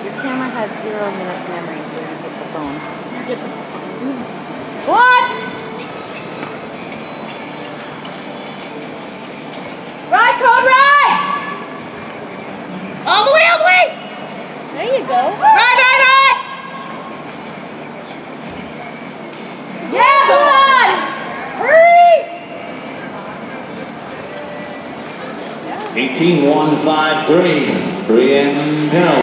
your camera had zero minutes memory, so you get the phone. Get the what? Right, code right! All the way, all the way! There you go. Right, right, right! Yeah, come on! Hurry! 18-1-5-3, Brienne Pennell.